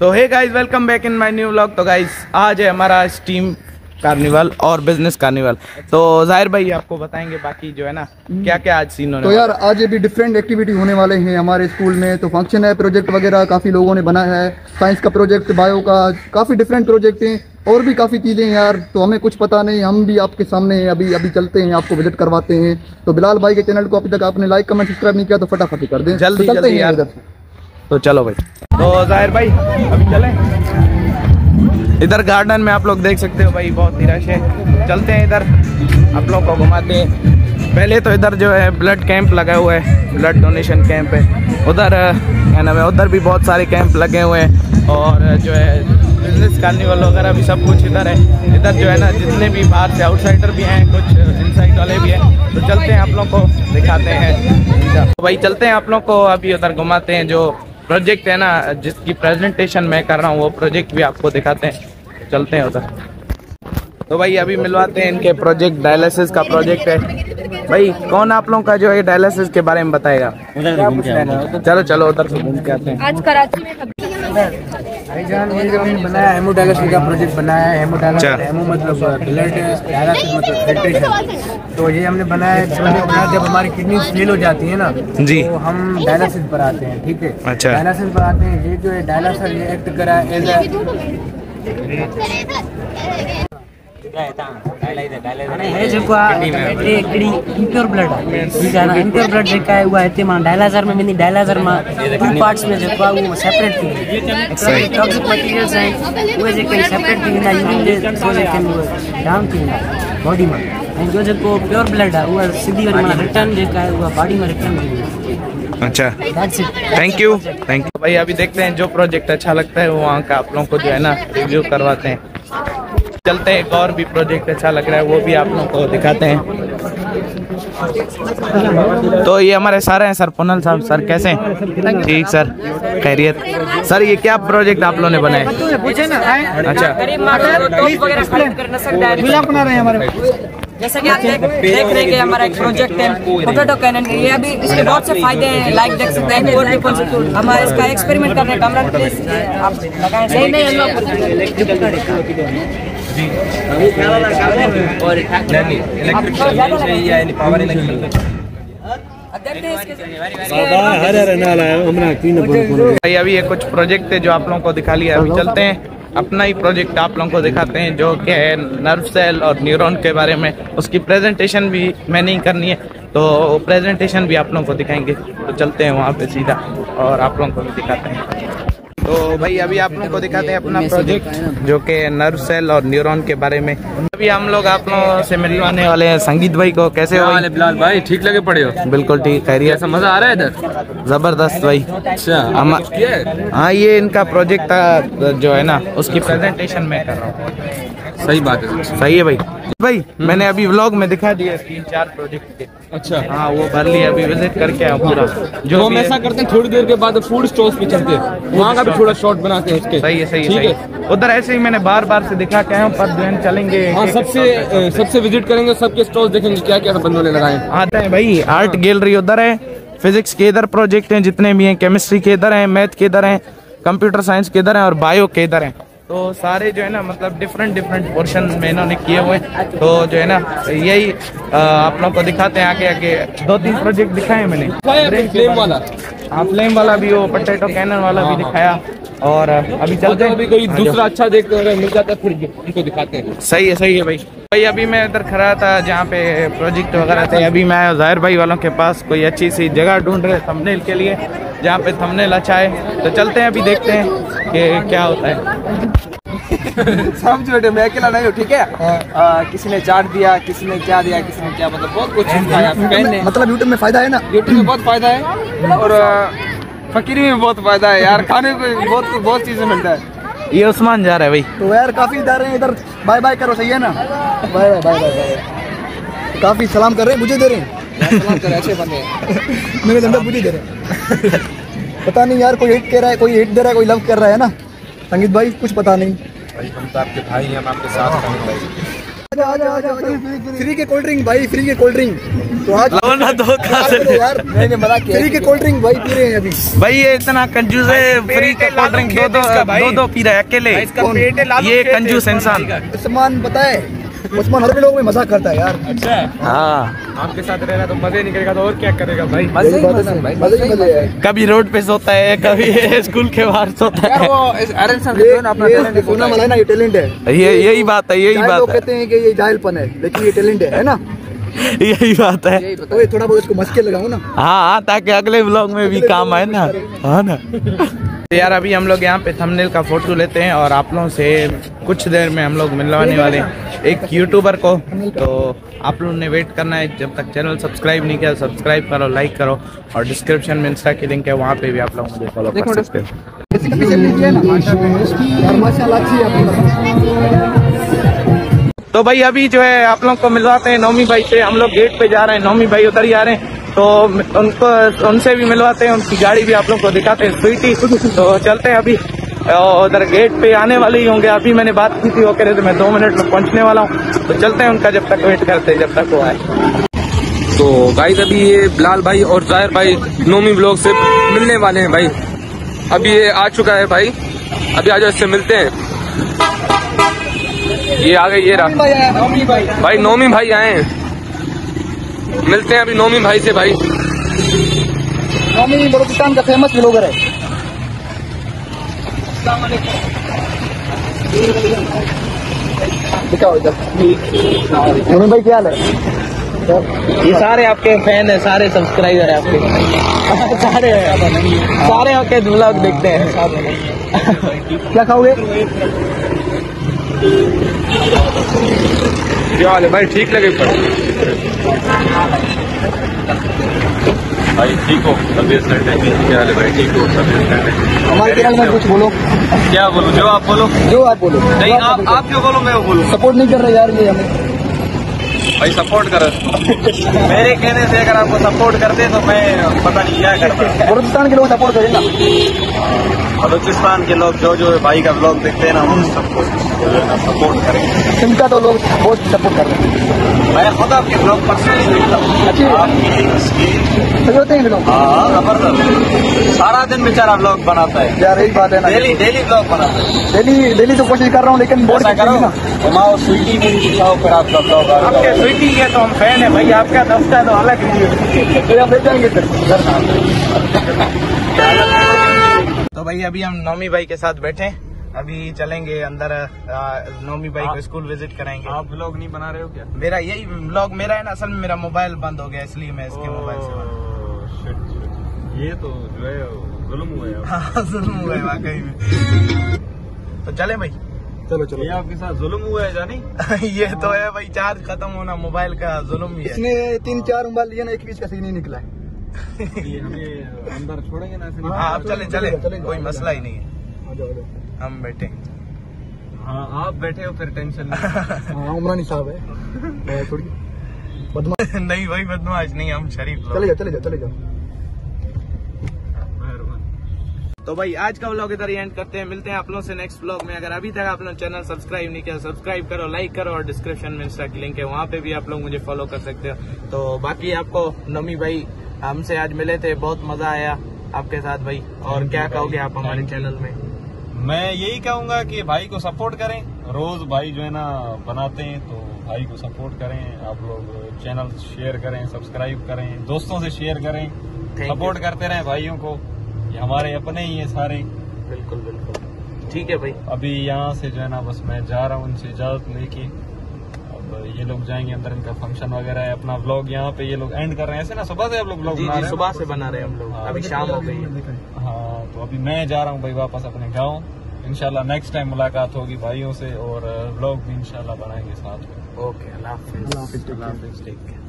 तो hey guys welcome back in my new vlog तो guys आज है हमारा स्टीम कार्निवल और बिज़नेस कार्निवल तो ज़ाहिर भाई आपको बताएँगे बाकी जो है ना क्या क्या आज सीन होने तो यार आज ये भी डिफरेंट एक्टिविटी होने वाले हैं हमारे स्कूल में। तो फ़ंक्शन है प्रोजेक्ट वगैरह काफ़ी लोगों ने बनाया है। साइंस का प्रोजेक्ट बायो का काफ़ी डिफरेंट प्रोजेक्ट हैं। और भी काफ़ी चीज़ें हैं यार तो हमें कुछ पता नहीं। हम भी आपके सामने हैं अभी अभी चलते हैं आपको विज़िट करवाते हैं। तो बिलाल भाई के चैनल को अभी तक आपने लाइक कमेंट सब्सक्राइब नहीं किया तो फटाफट ही कर दें। जल्दी तो चलते हैं यार। तो चलो भाई। तो ज़ाहिर भाई, अभी चलें। इधर गार्डन में आप लोग देख सकते हो भाई, बहुत ही रश है। चलते हैं इधर, आप लोग को घुमाते हैं। पहले तो इधर जो है ब्लड कैंप लगा हुआ है ब्लड डोनेशन कैंप है। उधर क्या नाम है, उधर भी बहुत सारे कैंप लगे हुए हैं। और जो है बिज़नेस कार्निवल वगैरह भी सब कुछ इधर है। इधर जो है ना, जितने भी बाहर से आउटसाइडर भी हैं, कुछ इनसाइड वाले भी हैं। तो चलते हैं आप लोग को, दिखाते हैं। तो भाई, चलते हैं आप लोग को, अभी उधर घुमाते हैं जो प्रोजेक्ट है ना जिसकी प्रेजेंटेशन मैं कर रहा हूँ वो प्रोजेक्ट भी आपको दिखाते हैं। चलते हैं उधर। तो भाई अभी मिलवाते हैं इनके प्रोजेक्ट डायलिसिस का प्रोजेक्ट है। भाई कौन आप लोगों का जो है डायलिसिस के बारे में बताएगा? चलो चलो उधर से घूम के आते हैं। आज कराची में भाईजान ये जो बनाया हेमोडायलिसिस का प्रोजेक्ट बनाया है हेमोडायलिसिस अच्छा। हेमो मतलब ब्लड डायलिसिस मतलब फिल्ट्रेशन तो ये हमने बनाया प्रोजेक्ट बनाया जब हमारी किडनी फेल हो जाती है ना जी। तो हम डायलिसिस पर आते हैं ठीक है अच्छा। डायलिसिस पर आते हैं ये जो है डायलिसिस ये एक्ट करा एज हे इम्प्योर ब्लड न? इम्प्योर ब्लड जेका आहे उहा हिते माँ डायलाइज़र में वेंदी डायलाइज़र माँ टू पार्ट्स में जेको आहे उहो सेपरेट थी वेंदी टॉक्सिक मटीरियल्स आहिनि उहे जेके सेपरेट थी वेंदा यूरिन जे थ्रू जेके उहे डाउन थी वेंदा बॉडी माँ। ऐं जेको प्योर ब्लड आहे उहा सिधी वरी माना रिटर्न जेका आहे उहा बॉडी में रिटर्न थी वेंदी अच्छा थैंक यू थैंक यू भाई अभी देखते हैं जो प्रोजेक्ट अच्छा लगता है वो वहाँ का आप लोगों को जो है ना रिव्यू करवाते हैं। चलते हैं, एक और भी प्रोजेक्ट अच्छा लग रहा है, वो भी आप लोग को दिखाते हैं। तो ये हमारे सर हैं, सर पुनल साहब, सर कैसे ठीक, सर, खैरियत। सर, ये क्या प्रोजेक्ट आप लोगों ने बनाया? अच्छा। वगैरह हमारे जैसा कि आप देख देख रहे हैं, हमारा एक प्रोजेक्ट है पोटैटो कैनन ये अभी इसके बहुत से फ़ायदे हैं लाइक देख सकते हैं फोर पीपल हम इसका एक्सपेरिमेंट कर रहे हैं कैमरा प्लीज़ आप लगाएँ नहीं नहीं भाई, अभी ये कुछ प्रोजेक्ट है जो आप लोगों को दिखा लिया अभी चलते हैं। अपना ही प्रोजेक्ट आप लोगों को दिखाते हैं, जो कि है नर्व सेल और न्यूरॉन के बारे में। उसकी प्रेजेंटेशन भी मैंने ही करनी है। तो प्रेजेंटेशन भी आप लोगों को दिखाएँगे। तो चलते हैं वहाँ पे सीधा और आप लोगों को भी दिखाते हैं। तो भाई अभी आप लोगों को दिखाते हैं अपना प्रोजेक्ट जो कि नर्व सेल और न्यूरॉन के बारे में। अभी हम लोग आप लोगों से मिलवाने वाले हैं संगीत भाई को। कैसे हो भाई? बिलाल भाई? ठीक लगे पड़े हो? बिल्कुल ठीक खैरियत। ऐसा मज़ा आ रहा है इधर? ज़बरदस्त भाई। अच्छा। हम हाँ? ये इनका प्रोजेक्ट था जो है ना उसकी प्रेजेंटेशन में कर रहा हूँ। सही बात है। सही है भाई। भाई मैंने अभी व्लॉग में दिखा दिया तीन चार प्रोजेक्ट के। अच्छा। हाँ वो भर लिया अभी विज़िट करके आया पूरा। जो हम ऐसा करते हैं थोड़ी देर के बाद फ़ूड स्टॉल्स पे चलते हैं। वहाँ का भी थोड़ा शॉट बनाते हैं उसके। सही है सही है उधर ऐसे ही मैंने बार बार से दिखा के आया हूँ पर जो है चलेंगे। हाँ सबसे सबसे विज़िट करेंगे सबके स्टॉल्स देखेंगे क्या क्या बंदों ने लगाए आते हैं भाई आर्ट गैलरी उधर है फिजिक्स के इधर प्रोजेक्ट हैं जितने भी हैं केमिस्ट्री के इधर हैं मैथ के इधर हैं कंप्यूटर साइंस के इधर हैं और बायो के इधर हैं। तो सारे जो है ना मतलब डिफरेंट डिफरेंट पोर्शन में इन्होंने किए हुए। तो जो है ना यही आप लोग को दिखाते हैं आगे आगे। दो तीन प्रोजेक्ट दिखाए मैंने। फ्लेम वाला। हाँ फ्लेम वाला भी वो पटेटो कैनन वाला भी दिखाया। और अभी चलते हैं। अभी कोई दूसरा अच्छा देख मिल जाता है फिर उनको दिखाते हैं। सही है सही है भाई। भाई अभी मैं इधर खड़ा था जहाँ पे प्रोजेक्ट वगैरह थे। अभी मैं आया ज़ाहिर भाई वालों के पास कोई अच्छी सी जगह ढूंढ रहे थंबनेल के लिए जहाँ पे थंबनेल अच्छा है। तो चलते हैं अभी देखते हैं कि क्या होता है। समझ बेटे मैं अकेला नहीं हूँ ठीक है? आ, किसी ने चाट दिया किसी ने क्या दिया किसी ने क्या मतलब बहुत कुछ मतलब यूट्यूब में फ़ायदा है ना? यूट्यूब में बहुत फ़ायदा है। और फकीरी में बहुत फ़ायदा है यार खाने को बहुत बहुत चीज़ें मिलता है। ये उस्मान जा रहा है भाई। तो यार काफ़ी जा रहे हैं इधर बाय बाय करो सही है ना? बाय बाय बाय बाय काफ़ी सलाम कर रहे हैं मुझे दे रहे हैं। सलाम कर अच्छे बंदे। मेरे अंदर मुझे दे रहे हैं। पता नहीं यार कोई हिट कह रहा है कोई हिट दे रहा है कोई लव कर रहा है ना? संगीत भाई कुछ पता नहीं। भाई हम तो आपके भाई हैं हम आपके साथ हैं भाई। फ्री के कोल्ड ड्रिंक भाई फ्री के कोल्ड ड्रिंक तो आज लो ना दो तो यार मैंने नहीं मज़ाक किया। फ्री के कोल्ड ड्रिंक भाई पी रहे हैं अभी। भाई ये इतना कंजूस है फ्री के कोल्ड ड्रिंक दो दो दो दो पी रहा है अकेले। ये कंजूस इंसान। सामान बताए। उस्मान हर लोग में मज़ाक करता है यार। हाँ। आपके साथ रहना तो मज़े नहीं करेगा तो और क्या करेगा भाई? बात है ना, मज़े ही मज़े है कभी रोड पे सोता है कभी स्कूल के बाहर सोता है। वो अरेंज सर ये ना अपना ये सोना वाला है ना ये टैलेंट है। ये यही बात है यही बात है। कहते हैं कि ये जाहिलपन है लेकिन ये टैलेंट है है ना? यही बात है। तो ये थोड़ा बहुत इसको मस्के लगाओ ना। हाँ हाँ ताकि अगले ब्लॉग में भी काम आए ना। हाँ ना। तो यार अभी हम लोग यहाँ पे थंबनेल का फ़ोटो लेते हैं और आप लोगों से कुछ देर में हम लोग मिलवाने वाले हैं। एक यूट्यूबर को। तो आप लोगों ने वेट करना है जब तक चैनल सब्सक्राइब नहीं किया सब्सक्राइब करो लाइक करो और डिस्क्रिप्शन में इंस्टा की लिंक है वहाँ पे भी आप लोग मुझे फॉलो कर सकते हो। तो भाई अभी जो है आप लोग को मिलवाते हैं नौमी भाई से। हम लोग गेट पे जा रहे हैं नौमी भाई उधर ही आ रहे हैं। तो उनको उनसे भी मिलवाते हैं उनकी गाड़ी भी आप लोग को दिखाते हैं। स्वीटी तो चलते हैं अभी। उधर गेट पे आने वाले ही होंगे। अभी मैंने बात की थी वो कह रहे थे मैं दो मिनट में पहुँचने वाला हूँ। तो चलते हैं उनका जब तक वेट करते हैं जब तक वो आए। तो गाइस अभी ये बिलाल भाई और ज़ाहिर भाई नोमी ब्लॉग से मिलने वाले हैं भाई। अभी ये आ चुका है भाई। अभी आज इससे मिलते हैं। ये आ गए ये रहा। भाई नोमी भाई। आए हैं। मिलते हैं अभी नोमी भाई से भाई। नौमी बलोचिस्तान का फ़ेमस ब्लॉगर है। दिखाओ भाई क्या हाल है? ये सारे आपके फ़ैन है सारे सब्सक्राइबर है आपके। सारे सारे आपके ब्लॉग देखते हैं। क्या खाओगे? क्या हाल है भाई? ठीक लगे पर। भाई ठीक हो? तबियत सेट है क्या हाल है भाई? ठीक हो? तबियत सेट है। हमारे चैनल में कुछ बोलो। क्या बोलो? जो आप बोलो। जो आप बोलो। नहीं आप आप क्यों बोलो? मैं वो बोलूँ। सपोर्ट नहीं कर रहे यार ये हमें। भाई सपोर्ट कर। मेरे कहने से अगर आपको सपोर्ट करते तो मैं पता नहीं क्या करता। बलूचिस्तान के लोग सपोर्ट करें ना। बलूचिस्तान के लोग जो जो भाई का ब्लॉग देखते हैं ना उन सबको जो सपोर्ट करें। इनका तो लोग बहुत सपोर्ट कर रहे हैं। मैं खुद आपके ब्लॉग पर्सनली देखता। हूँ अच्छी। आपकी हैं हाँ ज़बरदस्त। सारा दिन बेचारा ब्लॉग बनाता है। यार एक बात है ना। डेली डेली ब्लॉग बनाता है। डेली डेली तो कोशिश कर रहा हूँ लेकिन बोर्ड ऐसा करो घुमाओ स्वीटी में दिखाओ फिर आपका ब्लॉग आपके स्वीटी के तो हम फ़ैन है भाई आपका दोस्त है तो अलग हम जाएँगे फिर। तो भाई अभी हम नौमी भाई के साथ बैठे हैं। अभी चलेंगे अंदर नौमी भाई को स्कूल विज़िट कराएँगे। आप ब्लॉग नहीं बना रहे हो क्या? मेरा यही ब्लॉग मेरा है ना असल में मेरा मोबाइल बंद हो गया इसलिए मैं इसके मोबाइल से. ये तो जो है जुल्म हुआ है हाँ जुल्म हुआ है वाकई में। तो चले भाई। चलो चलो। ये आपके साथ जुल्म हुआ है जानी? ये तो है भाई चार्ज खत्म होना मोबाइल का जुल्म ही है। इसने तीन चार मोबाइल लिए ना एक बीच का सीन नहीं निकला है। ये हमें अंदर छोड़ेंगे ना ऐसे हाँ चले चले कोई मसला ही नहीं है। आ जाओ। हम बैठे हाँ आप बैठे हो फिर टेंशन नहीं। हाँ उमरानी साहब है। थोड़ी बदमाश नहीं भाई बदमाश नहीं हम शरीफ चले जाओ चले जाओ चले जाओ। तो भाई आज का व्लॉग इधर ही एंड करते हैं। मिलते हैं आप लोगों से नेक्स्ट व्लॉग में। अगर अभी तक आप लोग चैनल सब्सक्राइब नहीं किया सब्सक्राइब करो लाइक करो और डिस्क्रिप्शन में इंस्टा की लिंक है वहाँ पे भी आप लोग मुझे फॉलो कर सकते हो। तो बाकी आपको नमी भाई हमसे आज मिले थे बहुत मज़ा आया आपके साथ भाई। और क्या कहोगे आप हमारे चैनल में? मैं यही कहूँगा कि भाई को सपोर्ट करें। रोज भाई जो है ना बनाते हैं तो भाई को सपोर्ट करें। आप लोग चैनल शेयर करें सब्सक्राइब करें दोस्तों से शेयर करें। सपोर्ट करते रहें भाइयों को। ये हमारे अपने ही हैं सारे। बिल्कुल बिल्कुल। ठीक है भाई। अभी यहाँ से जो है ना बस मैं जा रहा हूँ उनसे इजाज़त लेके। लोग जाएँगे अंदर इनका फ़ंक्शन वगैरह है अपना ब्लॉग यहाँ पे ये लोग एंड कर रहे हैं। ऐसे ना सुबह से आप लोग व्लॉग बना रहे हैं। सुबह से बना रहे हैं हम लोग। हाँ, अभी शाम हो गई हाँ। तो अभी मैं जा रहा हूँ भाई वापस अपने गाँव। इनशाला नेक्स्ट टाइम मुलाकात होगी भाइयों से और व्लॉग भी इनशाला बनाएँगे साथ में। ओके अल्लाह हाफिज। अल्लाह हाफिज टेक केयर